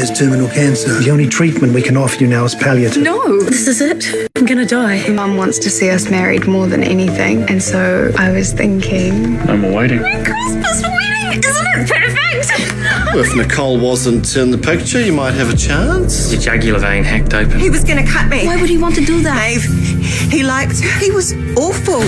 has terminal cancer. The only treatment we can offer you now is palliative. No, this is it. I'm gonna die. Mum wants to see us married more than anything, and so I was thinking. No more waiting. Christmas wedding! Isn't it perfect? If Nicole wasn't in the picture, you might have a chance. Your jugular vein hacked open. He was going to cut me. Why would he want to do that? Dave, he liked. He was awful.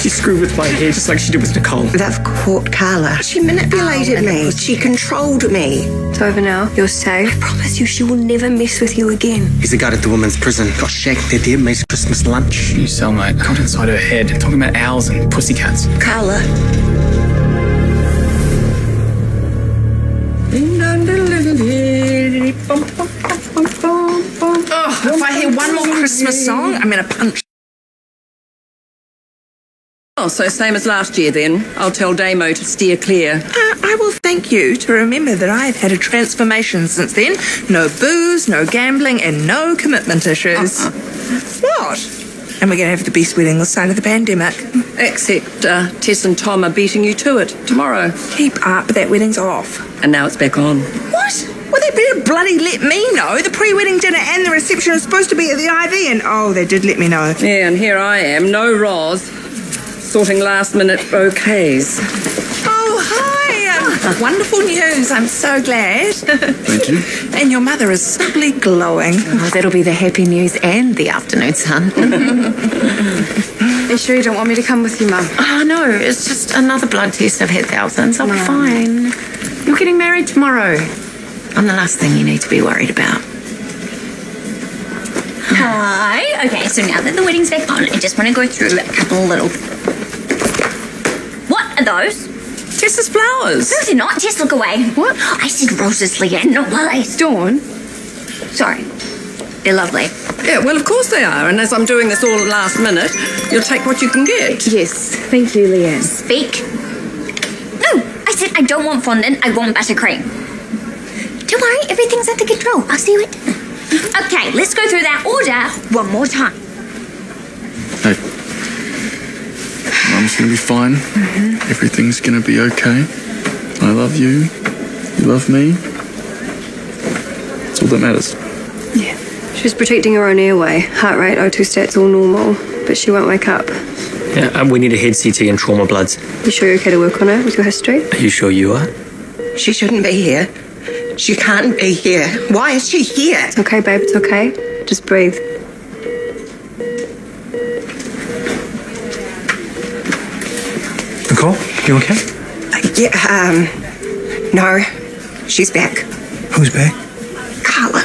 She screwed with my hair just like she did with Nicole. That caught Carla. She manipulated me. She controlled me. It's over now. You're safe. I promise you, she will never mess with you again. He's the guard at the women's prison. Got shagged at the inmates' Christmas lunch. You sell cellmate got inside her head talking about owls and pussycats. Carla. Oh, if I hear one more Christmas song, I'm going to punch. Oh, so same as last year then. I'll tell Damo to steer clear. Uh, I will thank you to remember that I've had a transformation since then. No booze, no gambling, and no commitment issues. What? And we're going to have the best wedding this side of the pandemic. Except uh, Tess and Tom are beating you to it tomorrow. Keep up, that wedding's off. And now it's back on. What? Well, they better bloody let me know. The pre-wedding dinner and the reception are supposed to be at the IV, and oh, they did let me know. Yeah, and here I am, no Roz, sorting last minute bouquets. Hi! Wonderful news. I'm so glad. Thank you. and your mother is simply glowing. Oh, that'll be the happy news and the afternoon sun. Are you sure you don't want me to come with you, Mum? oh no, it's just another blood test. I've had thousands. I'll be fine. You're getting married tomorrow. I'm the last thing you need to be worried about. Hi. Okay, so now that the wedding's back on, I just want to go through a couple little. What are those? Tessa's flowers. Those are not. Just look away. What? I said roses, Leanne, not lilies. Dawn? Sorry. They're lovely. Yeah, well, of course they are. And as I'm doing this all last minute, you'll take what you can get. Yes. Thank you, Leanne. Speak. No, I said I don't want fondant. I want buttercream. Don't worry, everything's under control. I'll see you at dinner. Okay, let's go through that order one more time. Mum's gonna be fine. Everything's gonna be okay. I love you. You love me. That's all that matters. Yeah. She's protecting her own airway. Heart rate, O2 stats all normal, but she won't wake up. Yeah, um, we need a head CT and trauma bloods. You sure you're okay to work on her with your history? Are you sure you are? She shouldn't be here. She can't be here. Why is she here? It's okay, babe. It's okay. Just breathe. Nicole, you okay? Yeah, um, no. She's back. Who's back? Carla.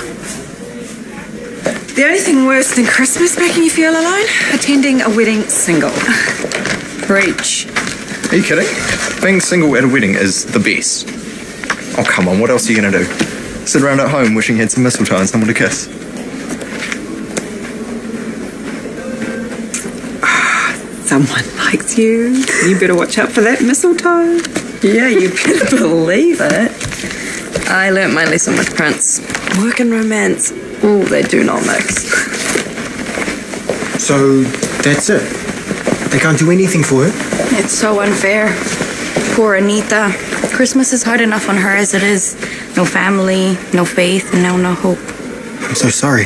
The only thing worse than Christmas making you feel alone? Attending a wedding single. Preach. Are you kidding? Being single at a wedding is the best. Oh, come on, what else are you going to do? Sit around at home wishing you had some mistletoe and someone to kiss? Someone you. You better watch out for that mistletoe. Yeah, you better believe it. I learnt my lesson with Prince. Work and romance. Oh, they do not mix. So that's it. They can't do anything for her. It's so unfair. Poor Anita. Christmas is hard enough on her as it is. No family, no faith, and now no hope. I'm so sorry.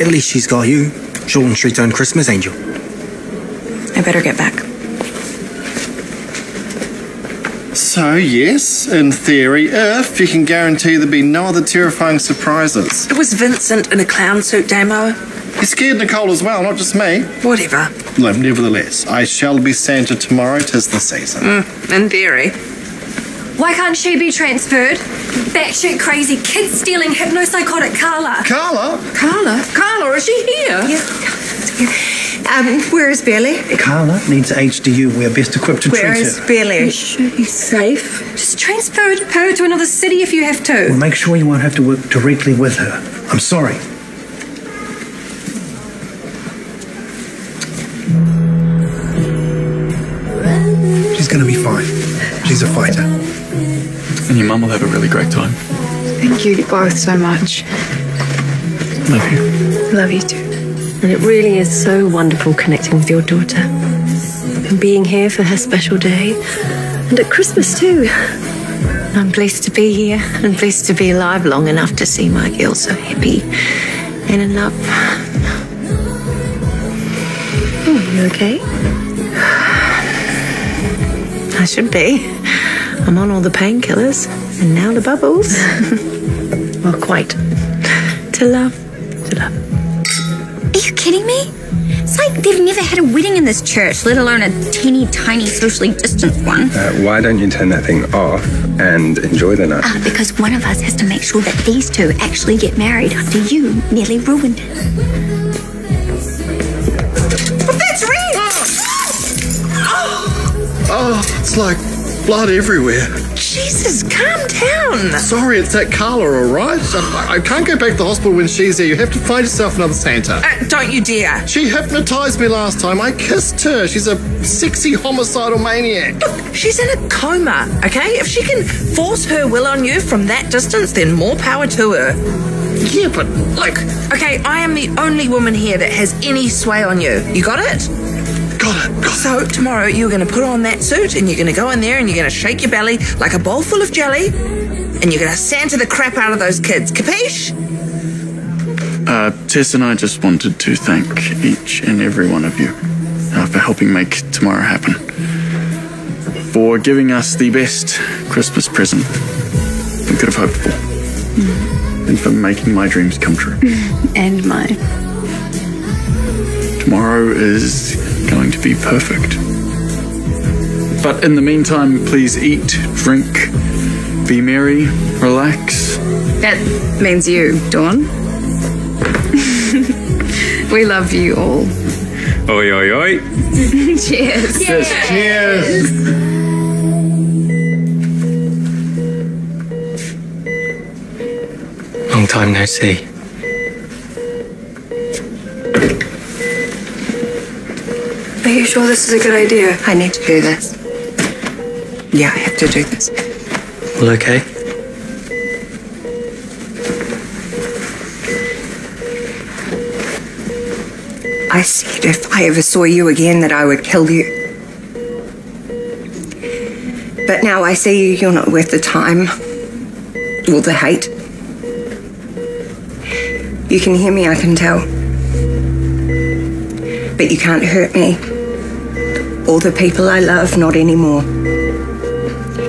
At least she's got you. Shortland Street's own Christmas angel. I better get back. So, yes, in theory, if you can guarantee there'll be no other terrifying surprises. It was Vincent in a clown suit, Damo. He scared Nicole as well, not just me. Whatever. No, nevertheless, I shall be Santa tomorrow, tis the season. Mm, in theory. Why can't she be transferred? Batshit crazy, kid stealing, hypnopsychotic. Carla? Carla? Carla, is she here? Um, where is Billy? Carla needs HDU. We are best equipped to Where treat is her. Billy? He's safe. Just transfer her to another city if you have to. We'll make sure you won't have to work directly with her. I'm sorry. She's gonna be fine. She's a fighter. And your mum will have a really great time. Thank you both so much. Love you. Love you too. And it really is so wonderful connecting with your daughter and being here for her special day and at Christmas too. I'm pleased to be here and pleased to be alive long enough to see my girl so happy and in love. Oh, you okay? I should be. I'm on all the painkillers and now the bubbles. well, quite. To love, to love. Are you kidding me? It's like they've never had a wedding in this church, let alone a teeny tiny socially distanced one. Uh, why don't you turn that thing off and enjoy the night? Ah, because one of us has to make sure that these two actually get married after you nearly ruined it. But that's red! Oh, it's like blood everywhere. Jesus, calm down. Sorry, it's that Carla, all right? I, I can't go back to the hospital when she's there. You have to find yourself another Santa. Uh, don't you dare. She hypnotized me last time. I kissed her. She's a sexy homicidal maniac. Look, she's in a coma, okay? If she can force her will on you from that distance, then more power to her. Yeah, but Look, okay, I am the only woman here that has any sway on you. You got it? Got it. Got So tomorrow you're going to put on that suit and you're going to go in there and you're going to shake your belly like a bowl full of jelly and you're going to Santa the crap out of those kids. Capiche? Uh, Tess and I just wanted to thank each and every one of you uh, for helping make tomorrow happen. For giving us the best Christmas present we could have hoped for. And for making my dreams come true. And mine. Tomorrow is going to be perfect. But in the meantime, please eat, drink, be merry, relax. That means you, Dawn. we love you all. Oi, oi, oi. Cheers. Cheers. cheers. Long time no see. Are you sure this is a good idea? I need to do this. Yeah, I have to do this. All okay? I said if I ever saw you again that I would kill you. But now I see you, you're not worth the time or the hate. You can hear me, I can tell. But you can't hurt me. Or the people I love, not anymore.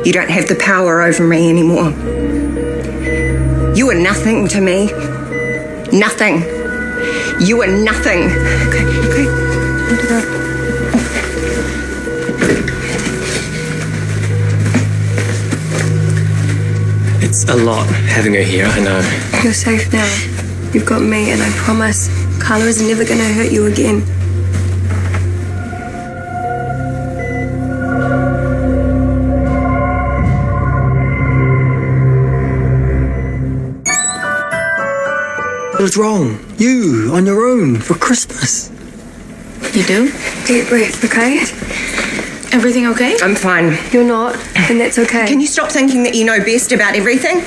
You don't have the power over me anymore. You are nothing to me. Nothing. You are nothing. Okay, okay. It's a lot having her here, I know. You're safe now. You've got me, and I promise Carla is never gonna hurt you again. What's wrong? You, on your own, for Christmas. You do? Deep breath, okay? Everything okay? I'm fine. You're not, and that's okay. Can you stop thinking that you know best about everything?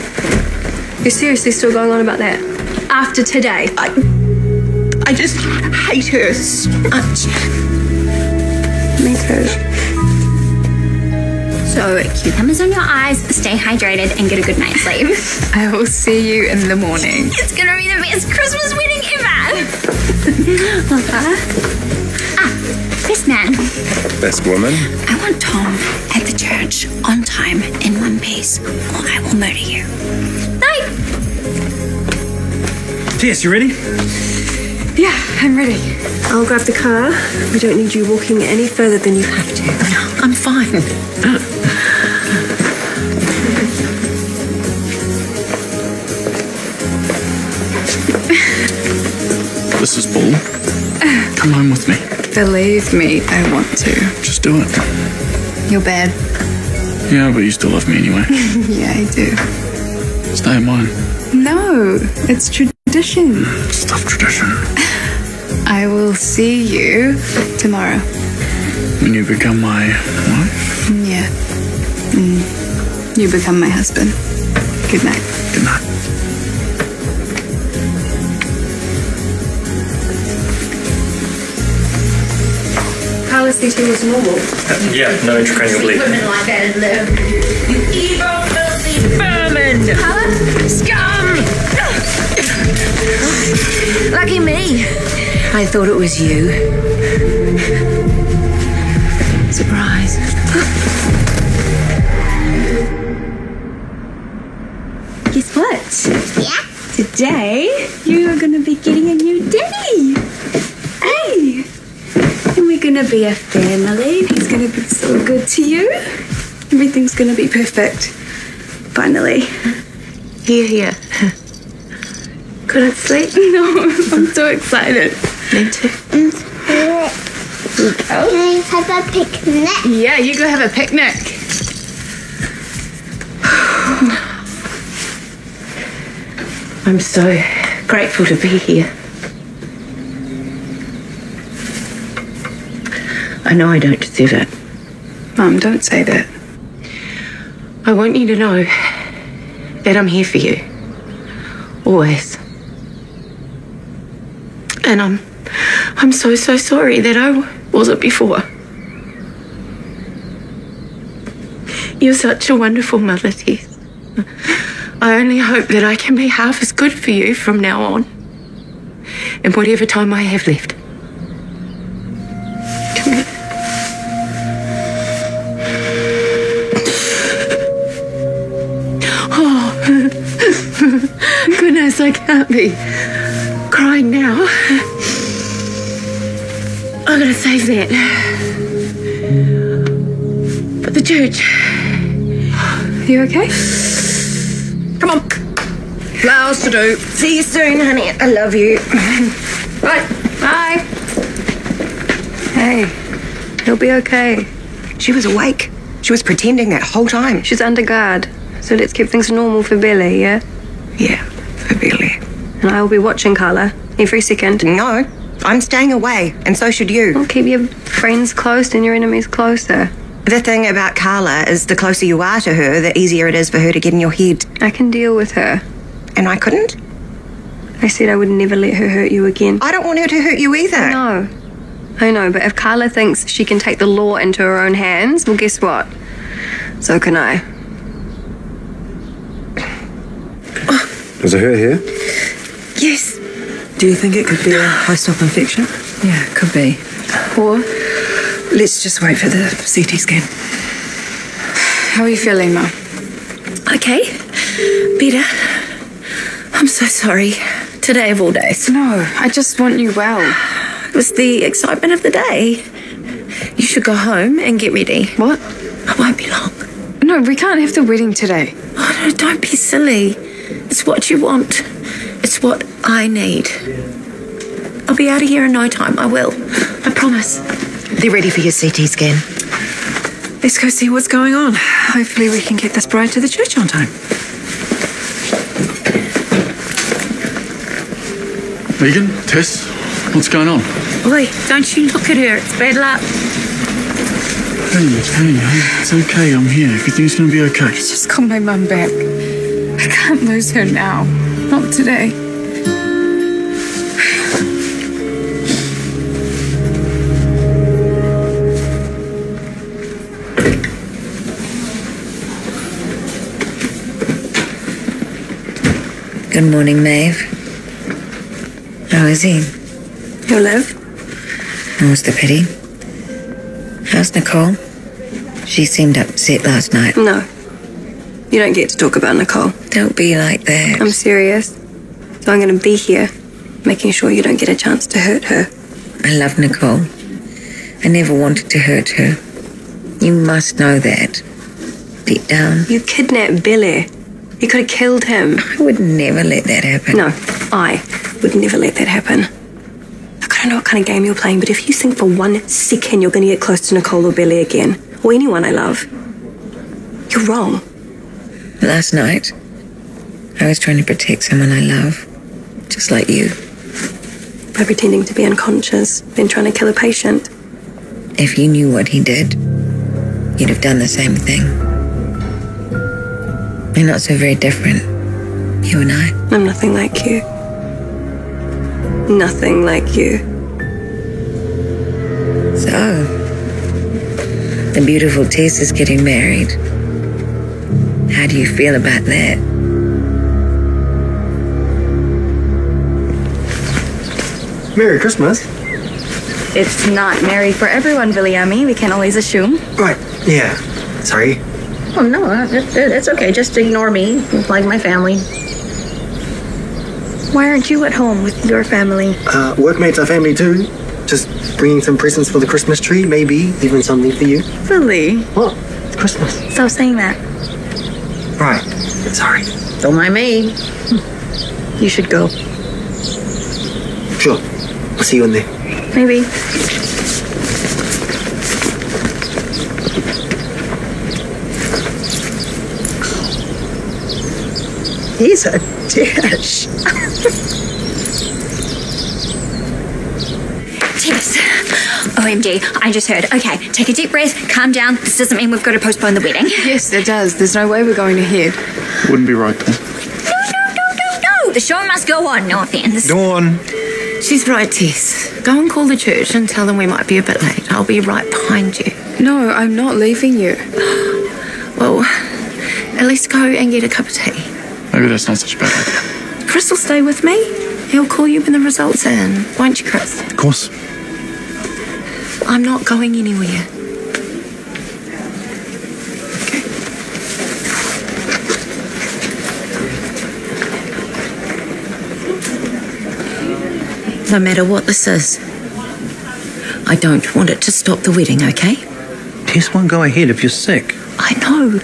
You're seriously still going on about that? After today? I, I just hate her so much. Me too. So, cucumbers on your eyes, stay hydrated, and get a good night's sleep. I will see you in the morning. it's gonna be the best Christmas wedding ever! Papa? Ah, best man. Best woman? I want Tom at the church on time in one piece, or I will murder you. Night! Tess, you ready? Yeah, I'm ready. I'll grab the car. We don't need you walking any further than you have to. No, I'm fine. Come home with me. Believe me, I want to. Just do it. You're bad. Yeah, but you still love me anyway. Yeah, I do. Stay in mine. No, it's tradition. Stuff tradition. I will see you tomorrow. When you become my wife. Yeah. Mm. You become my husband. Good night. Good night. Carla's was normal. Yeah, no intracranial bleed. Women like that live. You evil, filthy Scum! Lucky me. I thought it was you. Surprise. Guess what? Yeah? Today, you are going to be getting a new daddy. Hey! And going to be a family. He's going to be so good to you. Everything's going to be perfect. Finally. Here, here. Couldn't sleep? No, I'm so excited. Me too. Can I have a picnic? Yeah, you go have a picnic. I'm so grateful to be here. I know I don't deserve it. Mum, don't say that. I want you to know that I'm here for you. Always. And I'm I'm so so sorry that I wasn't before. You're such a wonderful mother, Tess. I only hope that I can be half as good for you from now on. And whatever time I have left. goodness, I can't be crying now. I'm gonna save that. But the church. You okay? Come on. Flowers to do. See you soon, honey. I love you. Bye. Bye. Hey, he'll be okay. She was awake. She was pretending that whole time. She's under guard. So let's keep things normal for Billy, yeah? Yeah, for Billy. And I will be watching Carla every second. No, I'm staying away, and so should you. Well, keep your friends close and your enemies closer. The thing about Carla is the closer you are to her, the easier it is for her to get in your head. I can deal with her. And I couldn't? I said I would never let her hurt you again. I don't want her to hurt you either. No. I know, but if Carla thinks she can take the law into her own hands, well, guess what? So can I. Was it her here? Yes. Do you think it could be a post-op infection? Yeah, it could be. Or Let's just wait for the CT scan. how are you feeling, Mum? Okay. Better. I'm so sorry. Today of all days. No, I just want you well. It was the excitement of the day. You should go home and get ready. What? I won't be long. No, we can't have the wedding today. Oh, no, don't be silly. It's what you want. It's what I need. I'll be out of here in no time. I will. I promise. They're ready for your CT scan. Let's go see what's going on. Hopefully, we can get this bride to the church on time. Megan, Tess, what's going on? Oi, don't you look at her. It's bad luck. Hey, hey, hey, it's okay. I'm here. Everything's gonna be okay. Just call my mum back. I can't lose her now. Not today. Good morning, Maeve. How is he? He'll live. What's the pity? How's Nicole? She seemed upset last night. No. You don't get to talk about Nicole. Don't be like that. I'm serious. So I'm going to be here, making sure you don't get a chance to hurt her. I love Nicole. I never wanted to hurt her. You must know that. Deep down. You kidnapped Billy. You could have killed him. I would never let that happen. No, I would never let that happen. Look, I don't know what kind of game you're playing, but if you think for one second you're going to get close to Nicole or Billy again, or anyone I love, you're wrong. Last night, I was trying to protect someone I love. Just like you. By pretending to be unconscious, then trying to kill a patient. If you knew what he did, you'd have done the same thing. We're not so very different, you and I. I'm nothing like you. Nothing like you. So, the beautiful Tess is getting married. How do you feel about that? Merry Christmas. It's not merry for everyone, Viliami. We can always assume. Right, yeah. Sorry. Oh, no, uh, it, it- it's okay. Just ignore me, like my family. Why aren't you at home with your family? Uh, workmates are family too. Just bringing some presents for the Christmas tree, maybe even something for you. Really? What? It's Christmas. Stop saying that. Right. Sorry. Don't mind me. You should go. Sure. I'll see you in there. Maybe. He's a dish. Tess. OMG, I just heard. Okay, take a deep breath, calm down. This doesn't mean we've got to postpone the wedding. Yes, it does. There's no way we're going ahead. Wouldn't be right, though. No, no, no, no, no. the show must go on. No offense. Dawn. She's right, Tess. Go and call the church and tell them we might be a bit late. I'll be right behind you. No, I'm not leaving you. Well, at least go and get a cup of tea. Maybe that's not such a bad idea. Chris will stay with me. He'll call you when the results are in. Won't you, Chris? Of course. I'm not going anywhere. No matter what this is, I don't want it to stop the wedding, okay? Tess won't go ahead if you're sick. I know.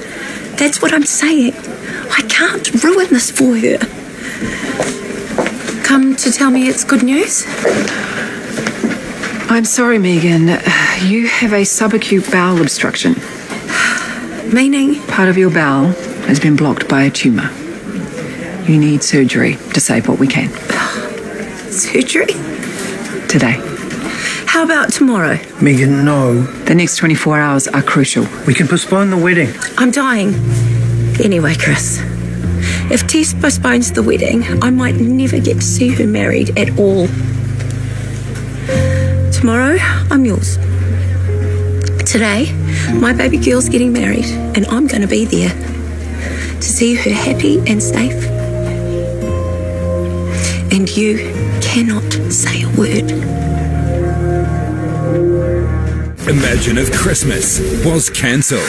That's what I'm saying. I can't ruin this for her. Come to tell me it's good news? I'm sorry, Megan. You have a subacute bowel obstruction. Meaning? Part of your bowel has been blocked by a tumour. You need surgery to save what we can. Surgery? Today. How about tomorrow? Megan, no. The next 24 hours are crucial. We can postpone the wedding. I'm dying. Anyway, Chris, if Tess postpones the wedding, I might never get to see her married at all. Tomorrow, I'm yours. Today, my baby girl's getting married, and I'm going to be there to see her happy and safe. And you cannot say a word. Imagine if Christmas was cancelled.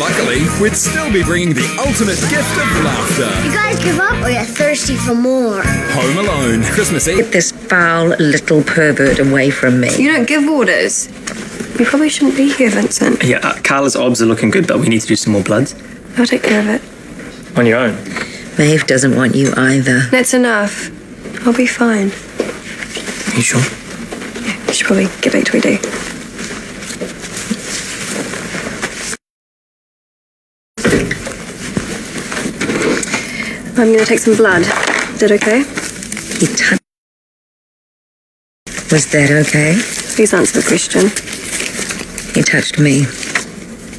Luckily, we'd still be bringing the ultimate gift of laughter. You guys give up or you're thirsty for more? Home Alone, Christmas Eve. Get this foul little pervert away from me. You don't give orders. You probably shouldn't be here, Vincent. Yeah, uh, Carla's obs are looking good, but we need to do some more bloods. I'll take care of it. On your own. Maeve doesn't want you either. That's enough. I'll be fine. Are you sure? I should probably get back to what I do. I'm gonna take some blood. Is that okay? He touched. Was that okay? Please answer the question. He touched me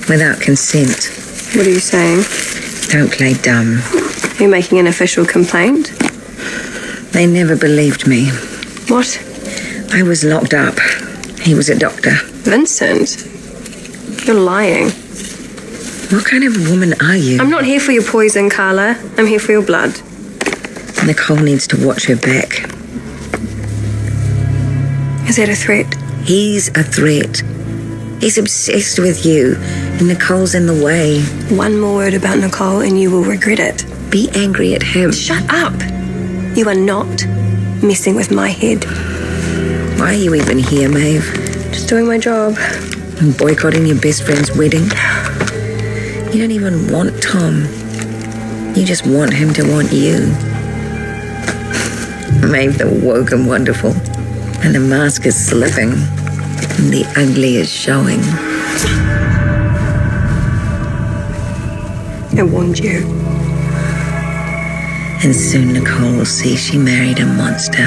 without consent. What are you saying? Don't play dumb. You making an official complaint? They never believed me. What? I was locked up. He was a doctor. Vincent? You're lying. What kind of woman are you? I'm not here for your poison, Carla. I'm here for your blood. Nicole needs to watch her back. Is that a threat? He's a threat. He's obsessed with you, and Nicole's in the way. One more word about Nicole and you will regret it. Be angry at him. Shut up! You are not messing with my head. Why are you even here, Maeve? Just doing my job. Boycotting your best friend's wedding? You don't even want Tom. You just want him to want you. Maeve the woke and wonderful. And the mask is slipping. And the ugly is showing. I warned you. And soon Nicole will see she married a monster.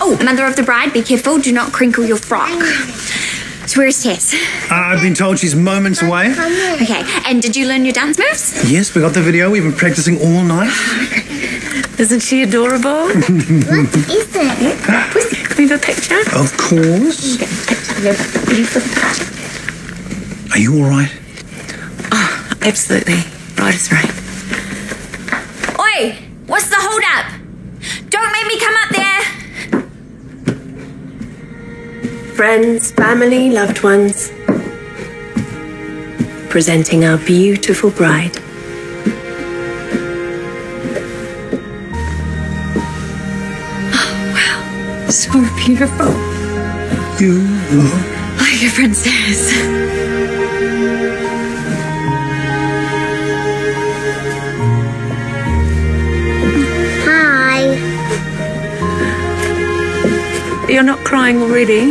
oh mother of the bride, be careful. Do not crinkle your frock. Where's Tess? Uh, I've been told she's moments away. Okay, and did you learn your dance moves? Yes, we got the video. We've been practicing all night. Isn't she adorable? What is it? Can we have a picture? Of course. Picture. Ready for the picture? Are you all right? Oh, absolutely. Right as rain. Oi! What's the hold up? Don't make me come up Friends, family, loved ones. Presenting our beautiful bride. Oh, wow. So beautiful. You Like a princess. You're not crying already?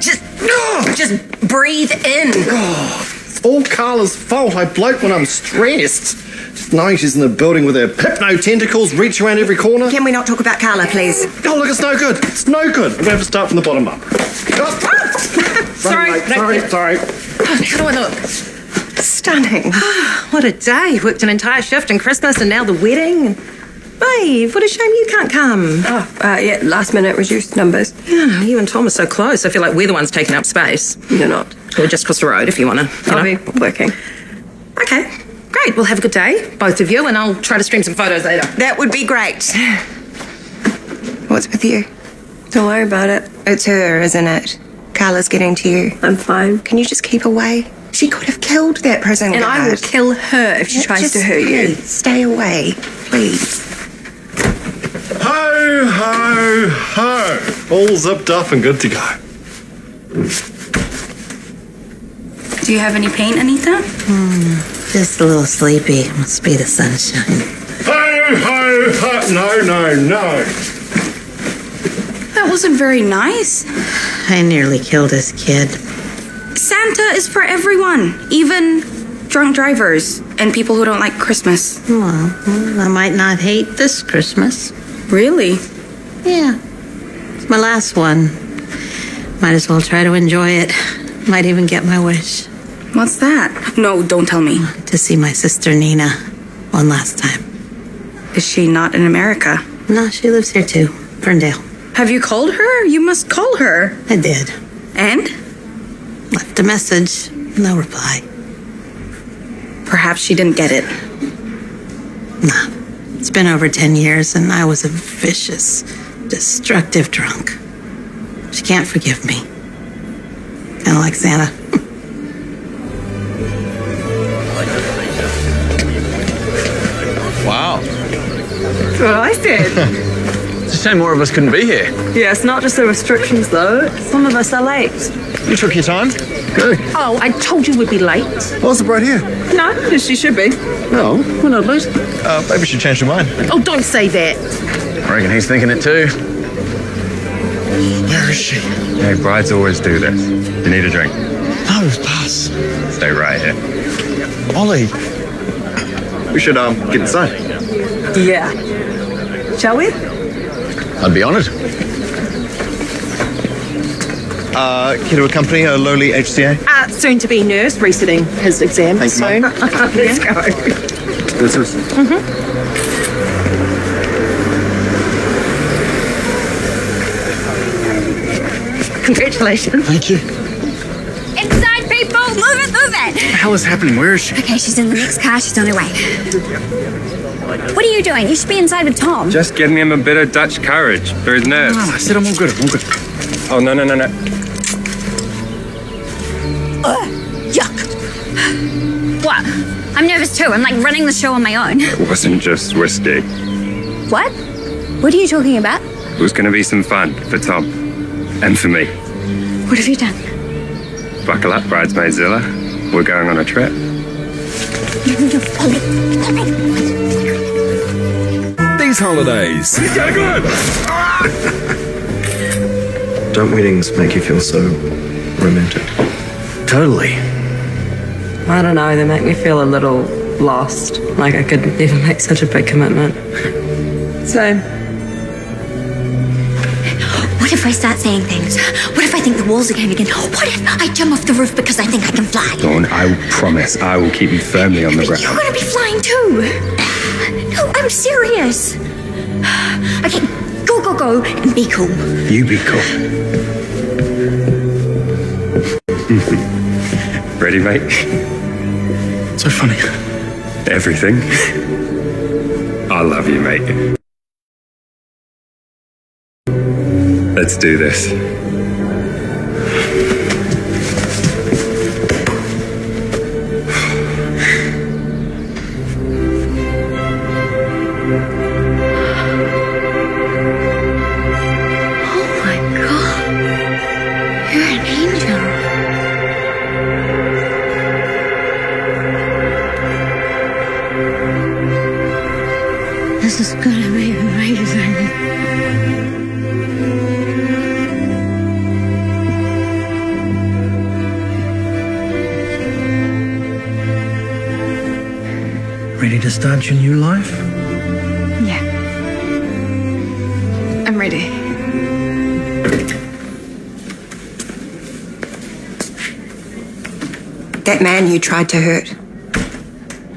Just, no! just breathe in. It's all Carla's fault. I bloat when I'm stressed. Just knowing she's in the building with her hypno tentacles reach around every corner. Can we not talk about Carla, please? Oh, look, it's no good. It's no good. We're going to have to start from the bottom up. Ah! Sorry. Sorry, sorry. How do I look? Stunning. Ah, what a day. Worked an entire shift and Christmas and now the wedding. Babe, what a shame you can't come. Oh, uh, yeah, last minute reduced numbers. Yeah, you and Tom are so close. I feel like we're the ones taking up space. You're not. We're just across the road if you want to. I'll be working. Okay, great. We'll have a good day, both of you, and I'll try to stream some photos later. That would be great. What's with you? Don't worry about it. It's her, isn't it? Carla's getting to you. I'm fine. Can you just keep away? She could have killed that prison And guard. I will kill her if she Yeah, tries just to hurt you. please Stay away, please. Ho, ho, ho. All zipped up and good to go. Do you have any paint, Anita? Hmm. Just a little sleepy. Must be the sunshine. Ho, ho, ho. No, no, no. That wasn't very nice. I nearly killed his kid. Santa is for everyone, even drunk drivers and people who don't like Christmas. Well, I might not hate this Christmas. Really? Yeah. It's my last one. Might as well try to enjoy it. Might even get my wish. What's that? No, don't tell me. To see my sister Nina one last time. Is she not in America? No, she lives here too. Ferndale. Have you called her? You must call her. I did. And? Left a message. No reply. Perhaps she didn't get it. Nah. It's been over 10 years and I was a vicious, destructive drunk. She can't forgive me. Kind of like Santa. That's what I said. It's a shame more of us couldn't be here. yeah, it's not just the restrictions though. Some of us are late. You took your time. Good. Oh, I told you we'd be late. What's the bride here? No, she should be. No, we're not late. Uh, maybe she changed her mind. Oh, don't say that. I reckon he's thinking it too. Where is she? Hey, brides always do this. You need a drink. No, pass. Stay right here. Ollie. We should um get inside. Yeah. Shall we? I'd be honoured. Uh, care to accompany a lowly HCA? Uh, soon to be nurse resitting his exam Thank you, soon. Mum. Let's go. This is. Congratulations. Thank you. Inside, people! Move it, move it! What the hell is happening? Where is she? Okay, she's in the next car. She's on her way. What are you doing? You should be inside with Tom. Just giving him a bit of Dutch courage for his nerves. No, I said I'm all good. I'm all good. Oh, no, no, no, no. Ugh, yuck. What? I'm nervous too. I'm like running the show on my own. It wasn't just whiskey. What? What are you talking about? It was going to be some fun for Tom. And for me. What have you done? Buckle up, Bridesmaidzilla. We're going on a trip. These holidays. Don't weddings make you feel so romantic? Totally. I don't know, they make me feel a little lost. Like I could never make such a big commitment. So, What if I start saying things? What if I think the walls are caving in. What if I jump off the roof because I think I can fly? Dawn, I promise I will keep you firmly on the ground. You're gonna be flying too. No, I'm serious. Okay, go, go, go, and be cool. You be cool. Ready, mate? So funny. Everything. I love you, mate. Let's do this. To start your new life? Yeah. I'm ready. That man you tried to hurt,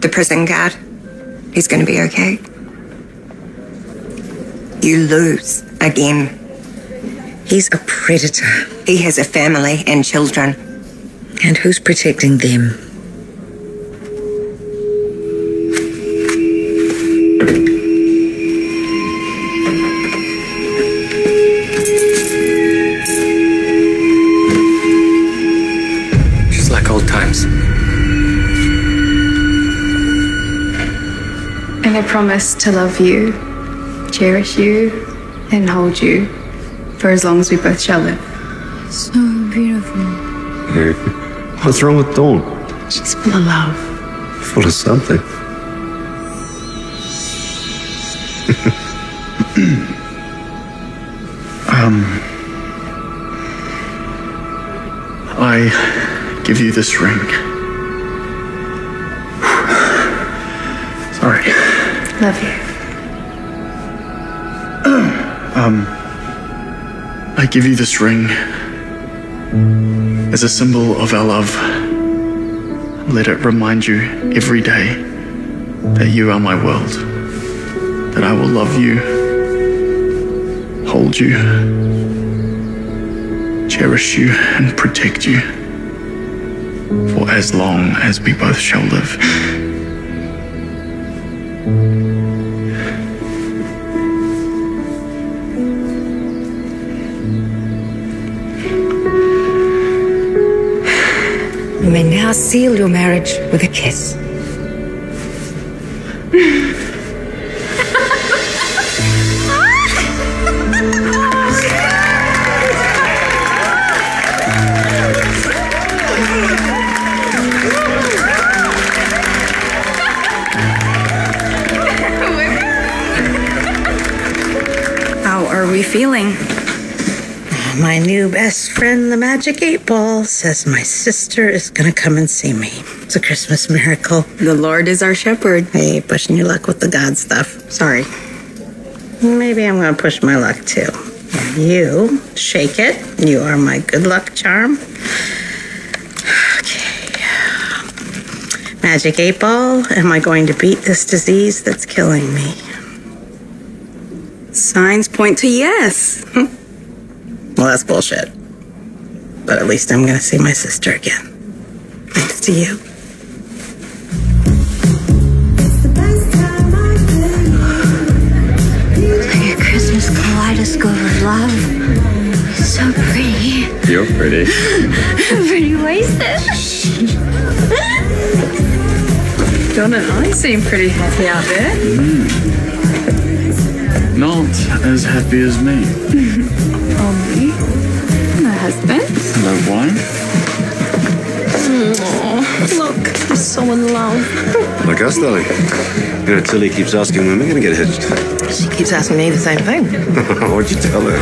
the prison guard, he's going to be okay. You lose again. He's a predator. He has a family and children. And who's protecting them? Promise to love you, cherish you, and hold you for as long as we both shall live. So beautiful. What's wrong with Dawn? She's full of love. Full of something. Um, I give you this ring. Sorry. Love you. Um, I give you this ring as a symbol of our love. Let it remind you every day that you are my world, that I will love you, hold you, cherish you, and protect you for as long as we both shall live. Now seal your marriage with a kiss. How are we feeling? My new best friend, the Magic Eight Ball, says my sister is gonna come and see me. It's a Christmas miracle. The Lord is our shepherd. Hey, pushing your luck with the God stuff. Sorry. Maybe I'm gonna push my luck too. You shake it. You are my good luck charm. Okay. Magic Eight Ball, am I going to beat this disease that's killing me? Signs point to yes. Well, that's bullshit. But at least I'm gonna see my sister again. Thanks to you. Like a Christmas kaleidoscope of love. So pretty. You're pretty. pretty wasted. Don and I seem pretty happy out there. Hmm. Not as happy as me. Only my husband. Hello, wine. look, I'm so in love. Like us, darling. You know, Tilly keeps asking when we're going to get hitched. She keeps asking me the same thing. What'd you tell her?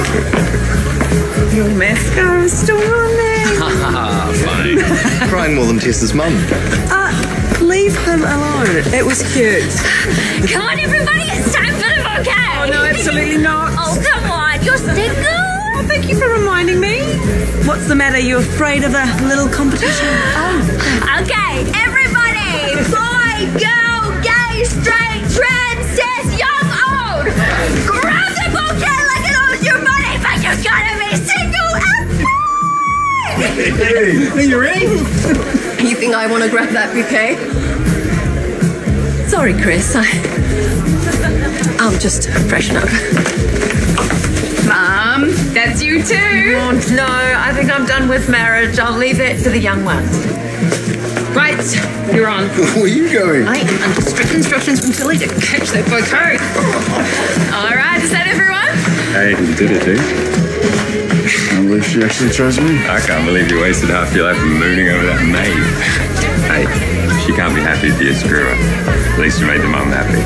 Your mascara's still on there. Fine. Crying more than Tessa's mum. Uh, leave him alone. It was cute. Come on, everybody, it's time for the bouquet. Oh, no, absolutely not. Oh, come on, you're single. Oh, thank you for reminding me. What's What's the matter? You afraid of a little competition? Oh. Okay, everybody! Boy, girl, gay, straight, trans, cis, young, old! Grab the bouquet like it owes your money, but you gotta be single and free! Are you ready? you think I want to grab that bouquet? Sorry, Chris. I. I'll just freshen up. Mum, that's you too. Oh, no, I think I'm done with marriage. I'll leave it to the young ones. Right, you're on. Where are you going? I am under strict instructions from Tilly to catch that bouquet. All right, is that everyone? Hey, you did it, dude. I can't believe she actually chose me. I can't believe you wasted half your life mooning over that maid. Hey, she can't be happy for you screw her. At least you made the mum happy.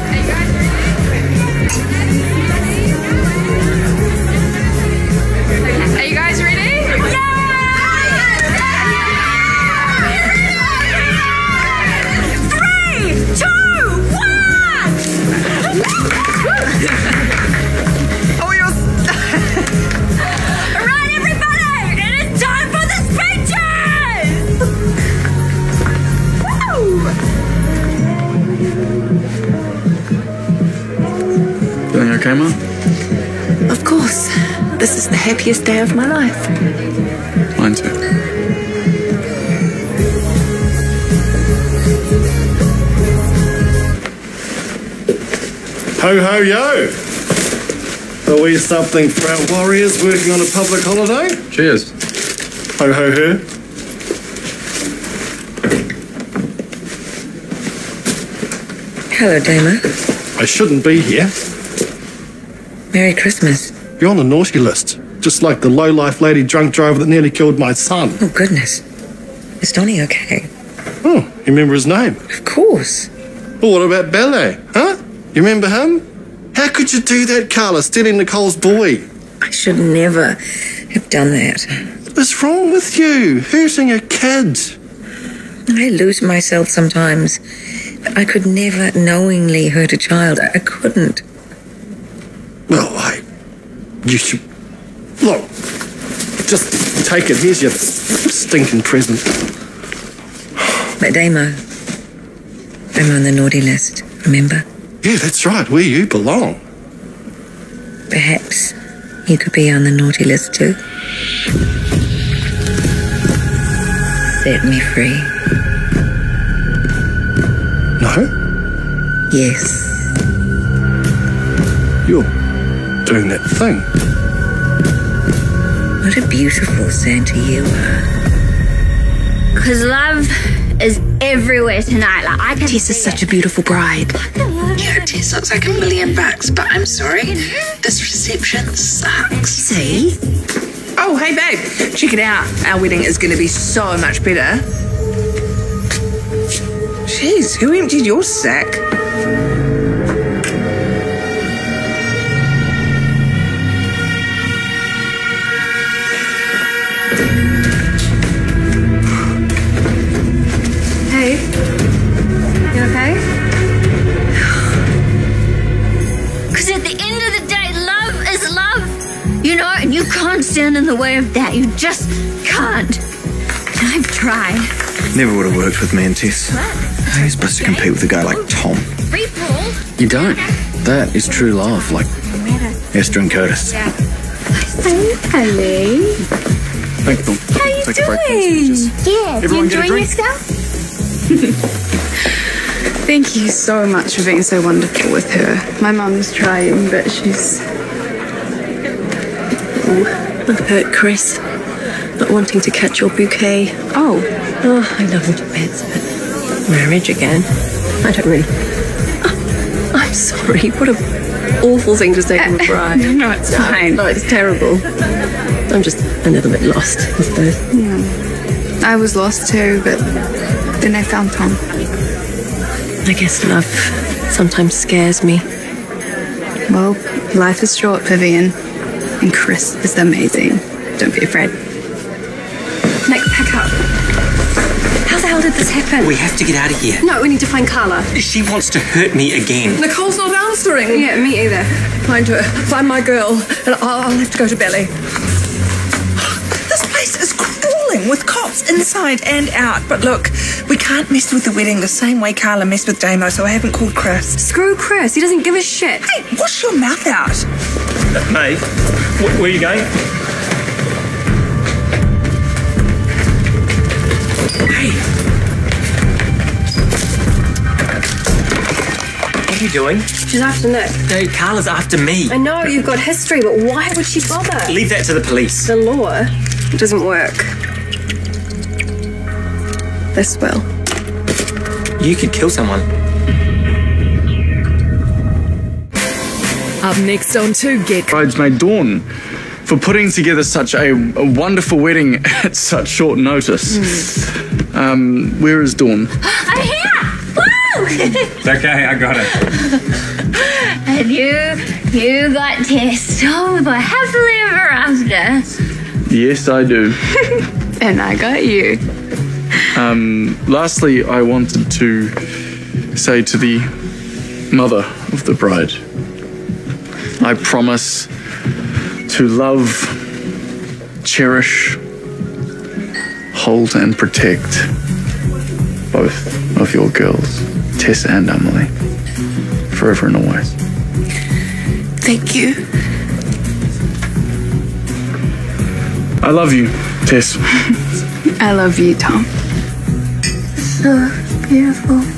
Feeling okay, Of course. This is the happiest day of my life. Mine too. Ho ho yo! Are we something for our warriors working on a public holiday? Cheers. Ho ho ho. Hello, Damo. I shouldn't be here. Merry Christmas. You're on the naughty list, just like the low life lady drunk driver that nearly killed my son. Oh, goodness. Is Donnie okay? Oh, you remember his name? Of course. Well, what about Ballet? Huh? You remember him? How could you do that, Carla, stealing Nicole's boy? I should never have done that. What's wrong with you? Hurting a kid. I lose myself sometimes. I could never knowingly hurt a child. I couldn't. Well, I. You should. Look. Just take it. Here's your stinking present. But Damo, I'm on the naughty list, remember? Yeah, that's right. Where you belong. Perhaps you could be on the naughty list too. Set me free. No? Yes. You're doing that thing. What a beautiful Santa you are. Because love is everywhere tonight. Like, I can Tess is such a beautiful bride. Yeah, Tess looks like a million bucks, but I'm sorry. This reception sucks. See? Oh, hey, babe. Check it out. Our wedding is going to be so much better. Jeez, who emptied your sack? In the way of that. You just can't. I've tried. Never would have worked with me and Tess. How are you supposed to compete with a guy like Tom? Free. You don't. That is true love. Like Esther and Curtis. Ellie. Thank you. How you Take a break from the doing? speeches. Yeah, Everyone you enjoying yourself? Thank you so much for being so wonderful with her. My mum's trying, but she's. I've hurt Chris. Not wanting to catch your bouquet. Oh. Oh, I love little bits, but marriage again. I don't really. Oh, I'm sorry. What a awful thing to say to a bride. no, it's fine. No, it's terrible. I'm just a little bit lost, I suppose. Yeah. I was lost too, but then I found Tom. I guess love sometimes scares me. Well, life is short, Vivian. And Chris is amazing. Don't be afraid. Nick, pack up. How the hell did this happen? We have to get out of here. No, we need to find Carla. She wants to hurt me again. Nicole's not answering. Yeah, me either. Find her. Find my girl. And I'll, I'll have to go to Belly. This place is crawling with cops inside and out. But look, we can't mess with the wedding the same way Carla messed with Damo, so I haven't called Chris. Screw Chris. He doesn't give a shit. Hey, wash your mouth out. Maeve, wh- where are you going? Hey! What are you doing? She's after Nick. No, Carla's after me. I know you've got history, but why would she bother? Leave that to the police. The law doesn't work. This will. You could kill someone. Up next on 2 Get bridesmaid Dawn for putting together such a, a wonderful wedding at such short notice. Um, where is Dawn? I'm here! Woo! It's okay, I got it. and you, you got Tess. Oh, but happily ever after. Yes, I do. and I got you. Um, lastly, I wanted to say to the mother of the bride, I promise to love, cherish, hold, and protect both of your girls, Tessa and Emily, forever and always. Thank you. I love you, Tess. I love you, Tom. So beautiful.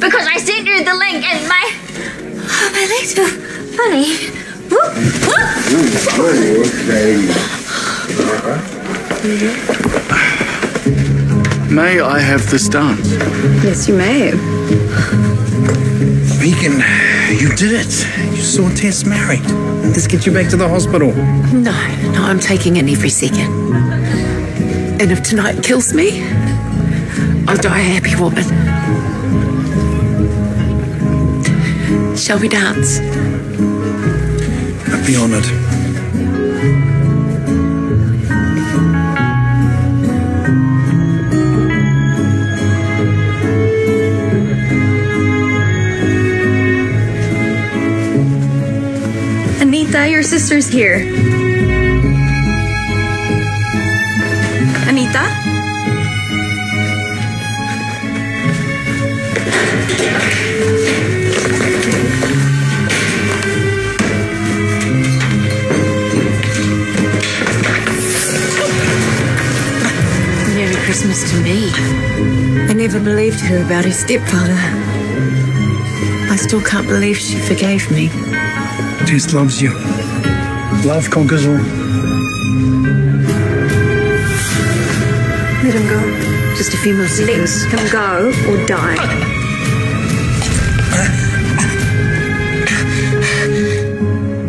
Because I sent you the link and my oh, my legs feel funny. Whoop, whoop. May I have this dance? Yes, you may. Beacon, you did it. You saw Tess married. Let's get you back to the hospital. No, no, I'm taking it every second. And if tonight kills me, I'll die a happy woman. Shall we dance? I'd be honored. Anita, your sister's here. Christmas to me. I never believed her about her stepfather. I still can't believe she forgave me. Just loves you. Love conquers all. Let him go. Just a few more seconds. Let him go or die.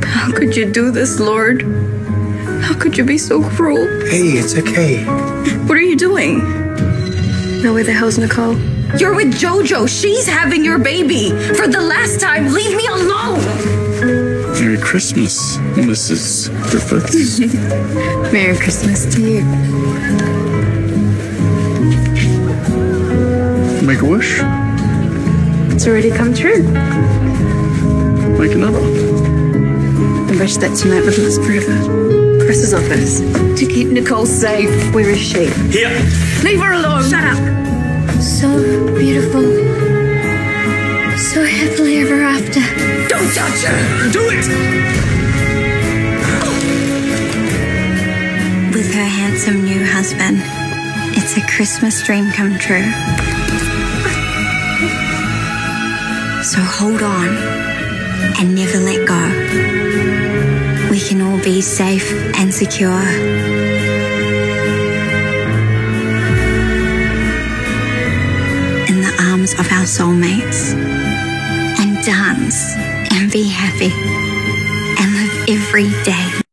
How could you do this, Lord? How could you be so cruel? Hey, it's okay. What are you doing? Now, where the hell's Nicole? You're with JoJo. She's having your baby. For the last time, leave me alone. Merry Christmas, Mrs. Griffiths. Merry Christmas to you. Make a wish. It's already come true. Make another. I wish that tonight would last forever. Chris's office. To keep Nicole safe. Where is she? Here. Leave her alone. Shut up. So beautiful. So happily ever after. Don't touch her! Do it! With her handsome new husband, it's a Christmas dream come true. So hold on and never let go. Can all be safe and secure. In the arms of our soulmates. And dance and be happy and live every day.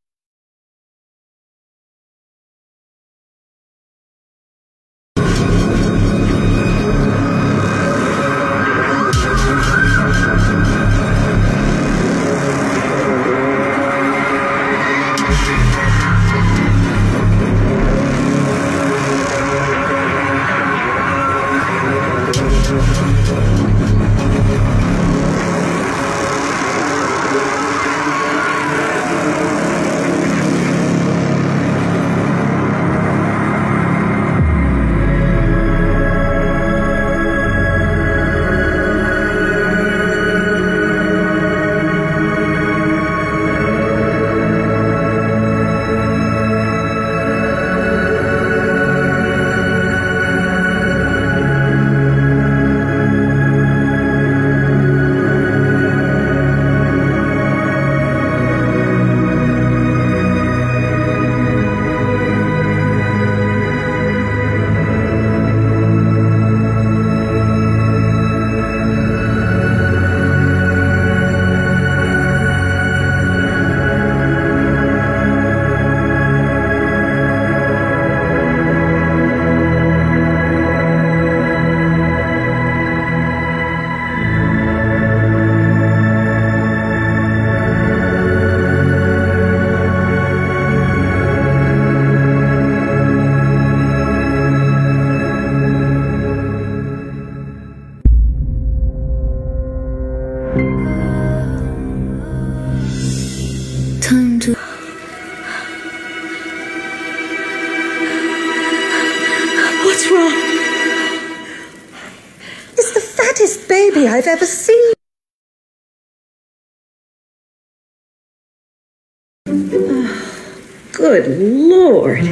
Good Lord.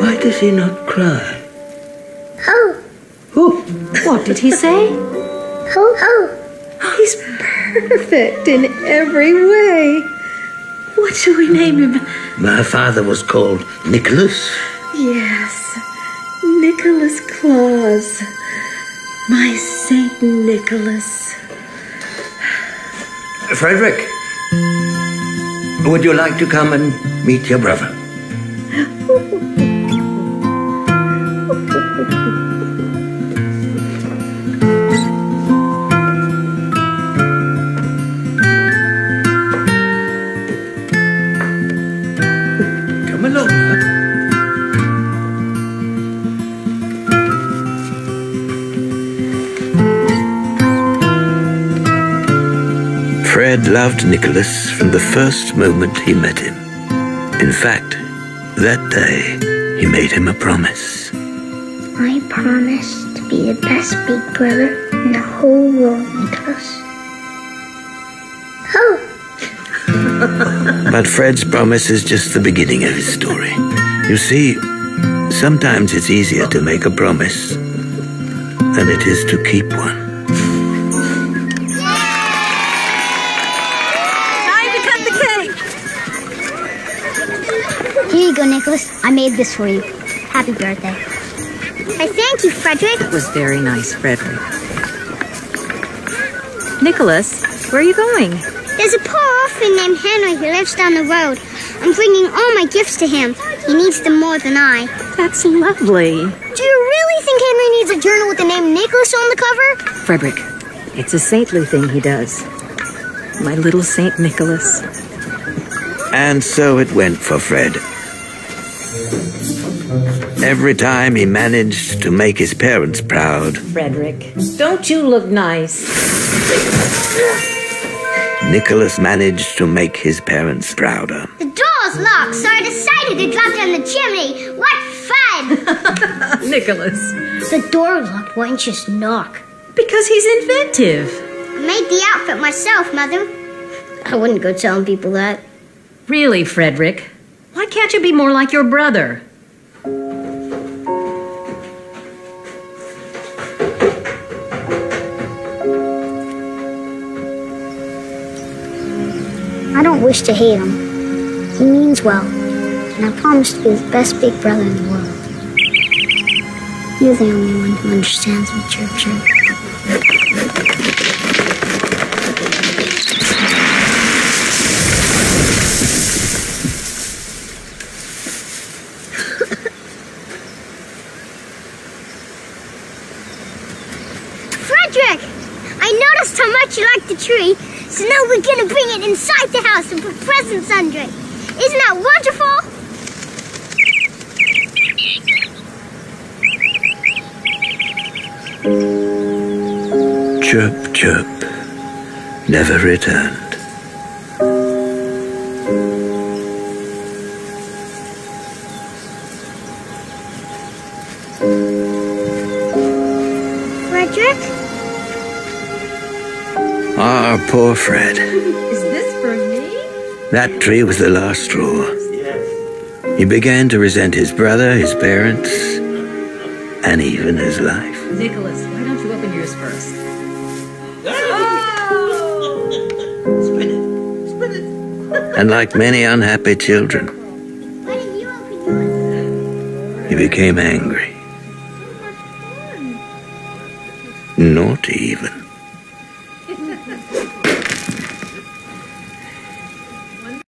Why does he not cry? Ho, Who? What did he say? ho, ho. He's perfect in every way. What shall we name him? My father was called Nicholas. Yes, Nicholas Claus. My Saint Nicholas. Frederick, would you like to come and meet your brother? loved Nicholas from the first moment he met him. In fact, that day he made him a promise. I promise to be the best big brother in the whole world, Nicholas. Ho! But Fred's promise is just the beginning of his story. You see, sometimes it's easier to make a promise than it is to keep one. Here you go, Nicholas. I made this for you. Happy birthday. I thank you, Frederick. That was very nice, Frederick. Nicholas, where are you going? There's a poor orphan named Henry who lives down the road. I'm bringing all my gifts to him. He needs them more than I. That's lovely. Do you really think Henry needs a journal with the name Nicholas on the cover? Frederick, it's a saintly thing he does. My little Saint Nicholas. And so it went for Fred. Every time he managed to make his parents proud, Frederick, don't you look nice? Nicholas managed to make his parents prouder. The door's locked, so I decided to drop down the chimney. What fun! Nicholas. The door locked. Why didn't you just knock? Because he's inventive. I made the outfit myself, Mother. I wouldn't go telling people that. Really, Frederick? Why can't you be more like your brother? I don't wish to hate him. He means well, and I promise to be the best big brother in the world. You're the only one who understands me, Chirp. Frederick! I noticed how much you like the tree, so now we're gonna bring it inside the house and put presents under it. Isn't that wonderful? Chirp, chirp, never returned. Poor Fred. Is this for me? That tree was the last straw. He began to resent his brother, his parents, and even his life. Nicholas, why don't you open yours first? And like many unhappy children, he became angry.